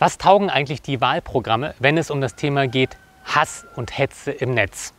Was taugen eigentlich die Wahlprogramme, wenn es um das Thema geht Hass und Hetze im Netz?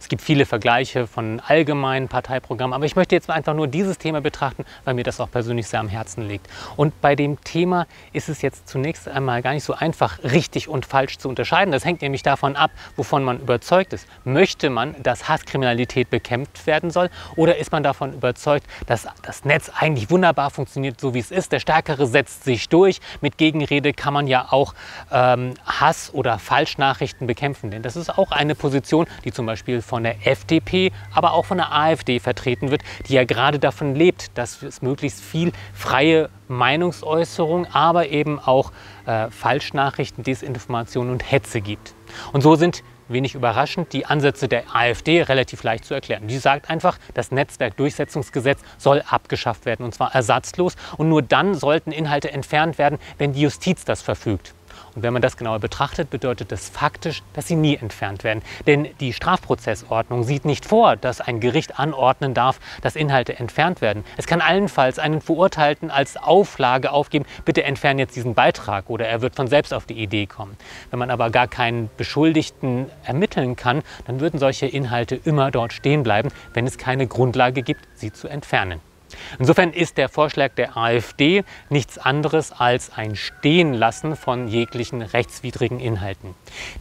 Es gibt viele Vergleiche von allgemeinen Parteiprogrammen, aber ich möchte jetzt einfach nur dieses Thema betrachten, weil mir das auch persönlich sehr am Herzen liegt. Und bei dem Thema ist es jetzt zunächst einmal gar nicht so einfach, richtig und falsch zu unterscheiden. Das hängt nämlich davon ab, wovon man überzeugt ist. Möchte man, dass Hasskriminalität bekämpft werden soll oder ist man davon überzeugt, dass das Netz eigentlich wunderbar funktioniert, so wie es ist? Der Stärkere setzt sich durch. Mit Gegenrede kann man ja auch ähm, Hass oder Falschnachrichten bekämpfen, denn das ist auch eine Position, die zum Beispiel Beispiel von der FDP, aber auch von der AfD vertreten wird, die ja gerade davon lebt, dass es möglichst viel freie Meinungsäußerung, aber eben auch äh, Falschnachrichten, Desinformation und Hetze gibt. Und so sind wenig überraschend die Ansätze der AfD relativ leicht zu erklären. Die sagt einfach, das Netzwerkdurchsetzungsgesetz soll abgeschafft werden und zwar ersatzlos und nur dann sollten Inhalte entfernt werden, wenn die Justiz das verfügt. Und wenn man das genauer betrachtet, bedeutet das faktisch, dass sie nie entfernt werden. Denn die Strafprozessordnung sieht nicht vor, dass ein Gericht anordnen darf, dass Inhalte entfernt werden. Es kann allenfalls einen Verurteilten als Auflage aufgeben, bitte entfernen jetzt diesen Beitrag oder er wird von selbst auf die Idee kommen. Wenn man aber gar keinen Beschuldigten ermitteln kann, dann würden solche Inhalte immer dort stehen bleiben, wenn es keine Grundlage gibt, sie zu entfernen. Insofern ist der Vorschlag der AfD nichts anderes als ein Stehenlassen von jeglichen rechtswidrigen Inhalten.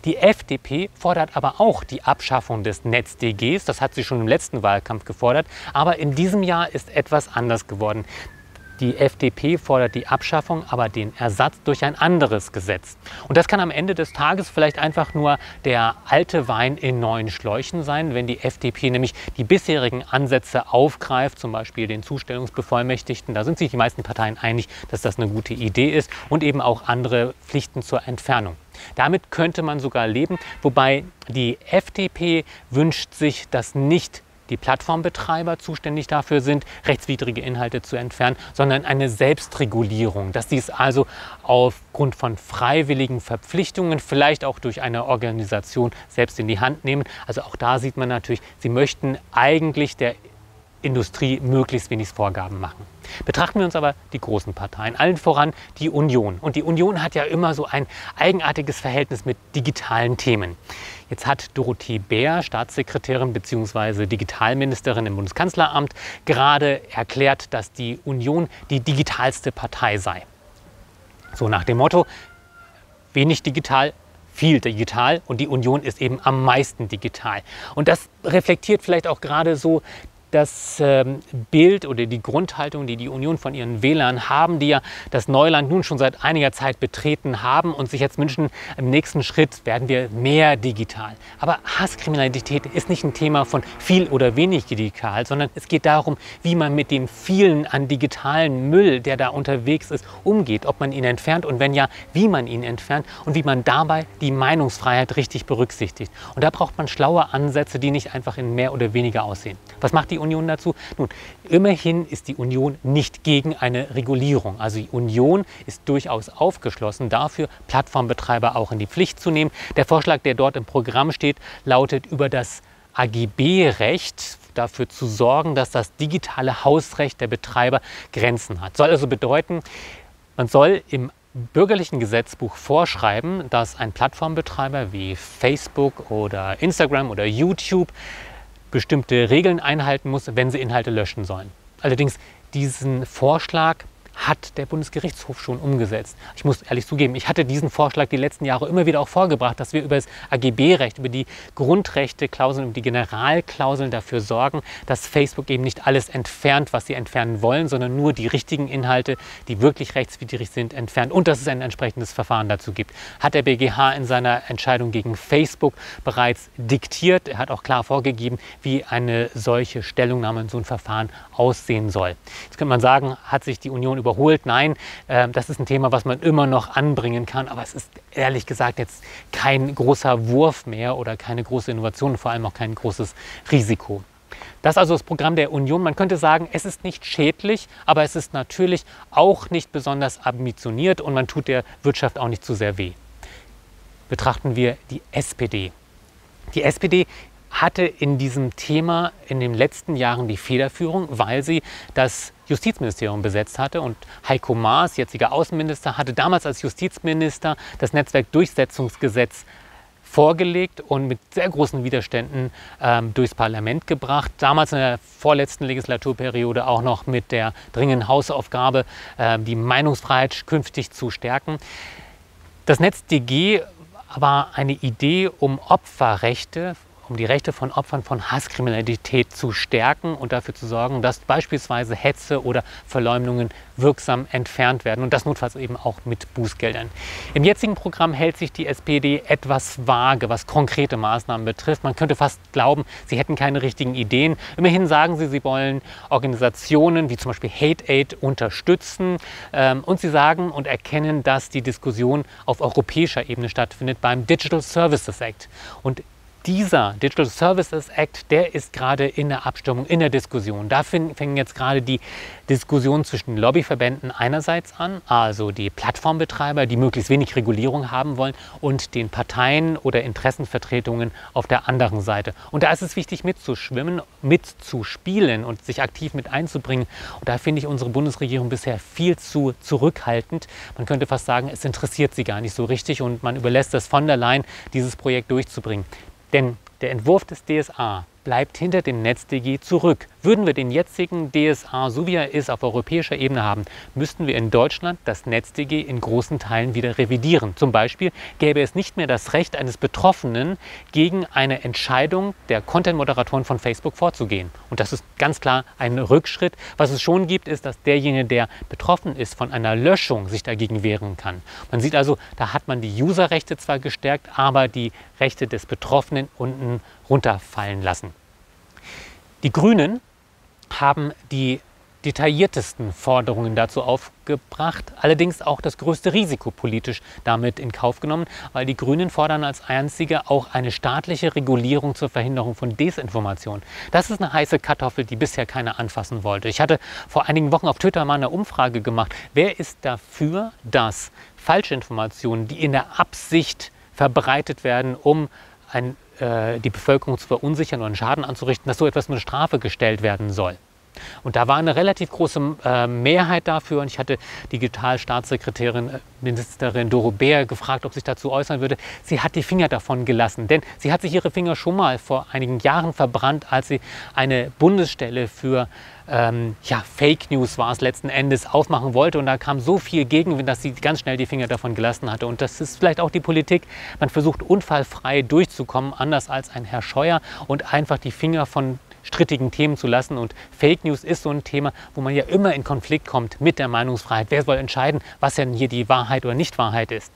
Die FDP fordert aber auch die Abschaffung des NetzDGs. Das hat sie schon im letzten Wahlkampf gefordert. Aber in diesem Jahr ist etwas anders geworden. Die FDP fordert die Abschaffung, aber den Ersatz durch ein anderes Gesetz. Und das kann am Ende des Tages vielleicht einfach nur der alte Wein in neuen Schläuchen sein, wenn die FDP nämlich die bisherigen Ansätze aufgreift, zum Beispiel den Zustellungsbevollmächtigten. Da sind sich die meisten Parteien einig, dass das eine gute Idee ist und eben auch andere Pflichten zur Entfernung. Damit könnte man sogar leben, wobei die FDP wünscht sich, dass nicht die Plattformbetreiber zuständig dafür sind, rechtswidrige Inhalte zu entfernen, sondern eine Selbstregulierung, dass dies also aufgrund von freiwilligen Verpflichtungen, vielleicht auch durch eine Organisation selbst in die Hand nehmen. Also auch da sieht man natürlich, sie möchten eigentlich der Industrie möglichst wenig Vorgaben machen. Betrachten wir uns aber die großen Parteien, allen voran die Union. Und die Union hat ja immer so ein eigenartiges Verhältnis mit digitalen Themen. Jetzt hat Dorothee Bär, Staatssekretärin bzw. Digitalministerin im Bundeskanzleramt, gerade erklärt, dass die Union die digitalste Partei sei. So nach dem Motto, wenig digital, viel digital und die Union ist eben am meisten digital. Und das reflektiert vielleicht auch gerade so das ähm, Bild oder die Grundhaltung, die die Union von ihren Wählern haben, die ja das Neuland nun schon seit einiger Zeit betreten haben und sich jetzt wünschen, im nächsten Schritt werden wir mehr digital. Aber Hasskriminalität ist nicht ein Thema von viel oder wenig digital, sondern es geht darum, wie man mit dem vielen an digitalen Müll, der da unterwegs ist, umgeht, ob man ihn entfernt und wenn ja, wie man ihn entfernt und wie man dabei die Meinungsfreiheit richtig berücksichtigt. Und da braucht man schlaue Ansätze, die nicht einfach in mehr oder weniger aussehen. Was macht die Union dazu? Nun, immerhin ist die Union nicht gegen eine Regulierung. Also die Union ist durchaus aufgeschlossen dafür, Plattformbetreiber auch in die Pflicht zu nehmen. Der Vorschlag, der dort im Programm steht, lautet über das AGB-Recht dafür zu sorgen, dass das digitale Hausrecht der Betreiber Grenzen hat. Soll also bedeuten, man soll im bürgerlichen Gesetzbuch vorschreiben, dass ein Plattformbetreiber wie Facebook oder Instagram oder YouTube bestimmte Regeln einhalten muss, wenn sie Inhalte löschen sollen. Allerdings diesen Vorschlag hat der Bundesgerichtshof schon umgesetzt. Ich muss ehrlich zugeben, ich hatte diesen Vorschlag die letzten Jahre immer wieder auch vorgebracht, dass wir über das AGB-Recht, über die Grundrechte-Klauseln, über die Generalklauseln dafür sorgen, dass Facebook eben nicht alles entfernt, was sie entfernen wollen, sondern nur die richtigen Inhalte, die wirklich rechtswidrig sind, entfernt und dass es ein entsprechendes Verfahren dazu gibt. Hat der BGH in seiner Entscheidung gegen Facebook bereits diktiert. Er hat auch klar vorgegeben, wie eine solche Stellungnahme in so ein Verfahren aussehen soll. Jetzt könnte man sagen, hat sich die Union überholt. Nein, äh, das ist ein Thema, was man immer noch anbringen kann, aber es ist ehrlich gesagt jetzt kein großer Wurf mehr oder keine große Innovation, vor allem auch kein großes Risiko. Das ist also das Programm der Union. Man könnte sagen, es ist nicht schädlich, aber es ist natürlich auch nicht besonders ambitioniert und man tut der Wirtschaft auch nicht zu sehr weh. Betrachten wir die SPD. Die SPD hatte in diesem Thema in den letzten Jahren die Federführung, weil sie das Justizministerium besetzt hatte. Und Heiko Maas, jetziger Außenminister, hatte damals als Justizminister das Netzwerkdurchsetzungsgesetz vorgelegt und mit sehr großen Widerständen ähm, durchs Parlament gebracht. Damals in der vorletzten Legislaturperiode auch noch mit der dringenden Hausaufgabe, äh, die Meinungsfreiheit künftig zu stärken. Das NetzDG war eine Idee, um Opferrechte um die Rechte von Opfern von Hasskriminalität zu stärken und dafür zu sorgen, dass beispielsweise Hetze oder Verleumdungen wirksam entfernt werden und das notfalls eben auch mit Bußgeldern. Im jetzigen Programm hält sich die SPD etwas vage, was konkrete Maßnahmen betrifft. Man könnte fast glauben, sie hätten keine richtigen Ideen. Immerhin sagen sie, sie wollen Organisationen wie zum Beispiel Hate Aid unterstützen ähm, und sie sagen und erkennen, dass die Diskussion auf europäischer Ebene stattfindet beim Digital Services Act. Und dieser Digital Services Act, der ist gerade in der Abstimmung, in der Diskussion. Da fängen jetzt gerade die Diskussionen zwischen Lobbyverbänden einerseits an, also die Plattformbetreiber, die möglichst wenig Regulierung haben wollen, und den Parteien oder Interessenvertretungen auf der anderen Seite. Und da ist es wichtig mitzuschwimmen, mitzuspielen und sich aktiv mit einzubringen. Und da finde ich unsere Bundesregierung bisher viel zu zurückhaltend. Man könnte fast sagen, es interessiert sie gar nicht so richtig und man überlässt es von der Leyen, dieses Projekt durchzubringen. Denn der Entwurf des DSA bleibt hinter dem NetzDG zurück. Würden wir den jetzigen DSA, so wie er ist, auf europäischer Ebene haben, müssten wir in Deutschland das NetzDG in großen Teilen wieder revidieren. Zum Beispiel gäbe es nicht mehr das Recht eines Betroffenen, gegen eine Entscheidung der Content-Moderatoren von Facebook vorzugehen. Und das ist ganz klar ein Rückschritt. Was es schon gibt, ist, dass derjenige, der betroffen ist von einer Löschung, sich dagegen wehren kann. Man sieht also, da hat man die Userrechte zwar gestärkt, aber die Rechte des Betroffenen unten runterfallen lassen. Die Grünen haben die detailliertesten Forderungen dazu aufgebracht, allerdings auch das größte Risiko politisch damit in Kauf genommen, weil die Grünen fordern als einzige auch eine staatliche Regulierung zur Verhinderung von Desinformation. Das ist eine heiße Kartoffel, die bisher keiner anfassen wollte. Ich hatte vor einigen Wochen auf Twitter mal eine Umfrage gemacht. Wer ist dafür, dass Falschinformationen, die in der Absicht verbreitet werden, um ein äh, die Bevölkerung zu verunsichern einen Schaden anzurichten, dass so etwas mit Strafe gestellt werden soll. Und da war eine relativ große äh, Mehrheit dafür. Und ich hatte Digitalstaatssekretärin, äh, Ministerin Doro Bär gefragt, ob sich dazu äußern würde. Sie hat die Finger davon gelassen, denn sie hat sich ihre Finger schon mal vor einigen Jahren verbrannt, als sie eine Bundesstelle für ähm, ja, Fake News war es letzten Endes, aufmachen wollte. Und da kam so viel Gegenwind, dass sie ganz schnell die Finger davon gelassen hatte. Und das ist vielleicht auch die Politik. Man versucht unfallfrei durchzukommen, anders als ein Herr Scheuer, und einfach die Finger von strittigen Themen zu lassen. Und Fake News ist so ein Thema, wo man ja immer in Konflikt kommt mit der Meinungsfreiheit. Wer soll entscheiden, was denn hier die Wahrheit oder Nichtwahrheit ist?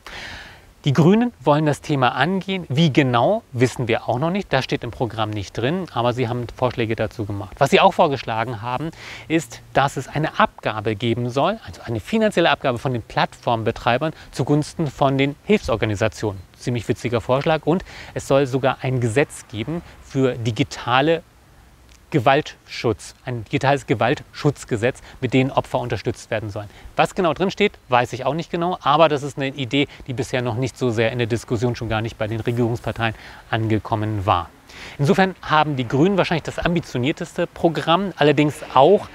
Die Grünen wollen das Thema angehen. Wie genau, wissen wir auch noch nicht. Das steht im Programm nicht drin, aber sie haben Vorschläge dazu gemacht. Was sie auch vorgeschlagen haben, ist, dass es eine Abgabe geben soll, also eine finanzielle Abgabe von den Plattformbetreibern zugunsten von den Hilfsorganisationen. Ziemlich witziger Vorschlag. Und es soll sogar ein Gesetz geben für digitale Gewaltschutz, ein digitales Gewaltschutzgesetz, mit dem Opfer unterstützt werden sollen. Was genau drin steht, weiß ich auch nicht genau, aber das ist eine Idee, die bisher noch nicht so sehr in der Diskussion, schon gar nicht bei den Regierungsparteien angekommen war. Insofern haben die Grünen wahrscheinlich das ambitionierteste Programm, allerdings auch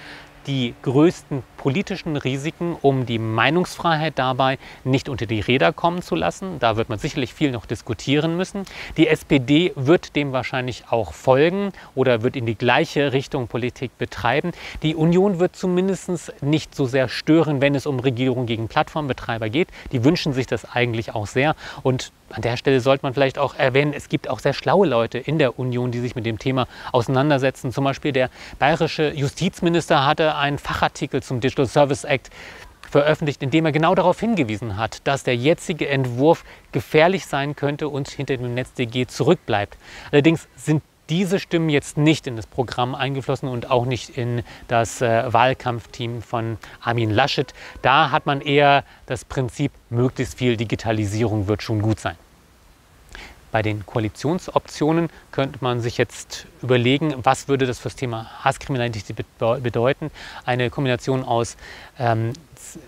die größten politischen Risiken, um die Meinungsfreiheit dabei nicht unter die Räder kommen zu lassen. Da wird man sicherlich viel noch diskutieren müssen. Die SPD wird dem wahrscheinlich auch folgen oder wird in die gleiche Richtung Politik betreiben. Die Union wird zumindest nicht so sehr stören, wenn es um Regierung gegen Plattformbetreiber geht. Die wünschen sich das eigentlich auch sehr. Und an der Stelle sollte man vielleicht auch erwähnen, es gibt auch sehr schlaue Leute in der Union, die sich mit dem Thema auseinandersetzen. Zum Beispiel der bayerische Justizminister hatte einen Fachartikel zum Digital Service Act veröffentlicht, in dem er genau darauf hingewiesen hat, dass der jetzige Entwurf gefährlich sein könnte und hinter dem NetzDG zurückbleibt. Allerdings sind diese Stimmen jetzt nicht in das Programm eingeflossen und auch nicht in das äh, Wahlkampfteam von Armin Laschet. Da hat man eher das Prinzip, möglichst viel Digitalisierung wird schon gut sein. Bei den Koalitionsoptionen könnte man sich jetzt überlegen, was würde das für das Thema Hasskriminalität bedeuten. Eine Kombination aus ähm,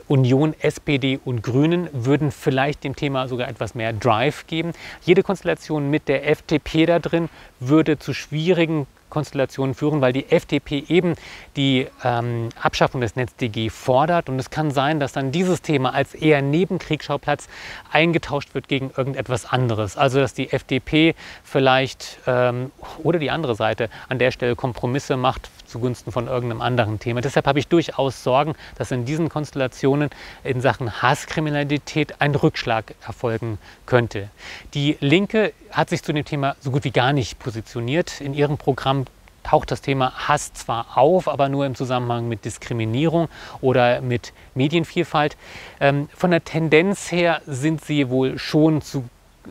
Union, SPD und Grünen würden vielleicht dem Thema sogar etwas mehr Drive geben. Jede Konstellation mit der FDP da drin würde zu schwierigen Konstellationen führen, weil die FDP eben die ähm, Abschaffung des NetzDG fordert. Und es kann sein, dass dann dieses Thema als eher Nebenkriegsschauplatz eingetauscht wird gegen irgendetwas anderes. Also dass die FDP vielleicht ähm, oder die andere Seite an der Stelle Kompromisse macht zugunsten von irgendeinem anderen Thema. Deshalb habe ich durchaus Sorgen, dass in diesen Konstellationen in Sachen Hasskriminalität ein Rückschlag erfolgen könnte. Die Linke hat sich zu dem Thema so gut wie gar nicht positioniert. In ihrem Programm taucht das Thema Hass zwar auf, aber nur im Zusammenhang mit Diskriminierung oder mit Medienvielfalt. Ähm, von der Tendenz her sind sie wohl schon zu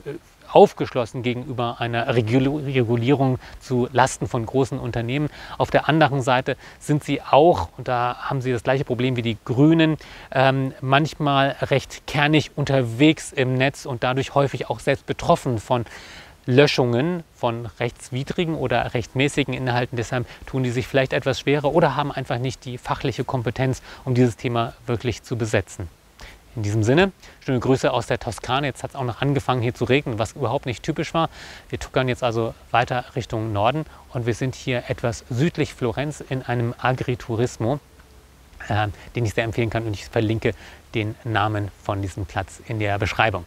äh, aufgeschlossen gegenüber einer Regulierung zu Lasten von großen Unternehmen. Auf der anderen Seite sind sie auch, und da haben sie das gleiche Problem wie die Grünen, ähm, manchmal recht kernig unterwegs im Netz und dadurch häufig auch selbst betroffen von Löschungen von rechtswidrigen oder rechtmäßigen Inhalten. Deshalb tun die sich vielleicht etwas schwerer oder haben einfach nicht die fachliche Kompetenz, um dieses Thema wirklich zu besetzen. In diesem Sinne, schöne Grüße aus der Toskana. Jetzt hat es auch noch angefangen hier zu regnen, was überhaupt nicht typisch war. Wir tuckern jetzt also weiter Richtung Norden und wir sind hier etwas südlich Florenz in einem Agriturismo, äh, den ich sehr empfehlen kann und ich verlinke den Namen von diesem Platz in der Beschreibung.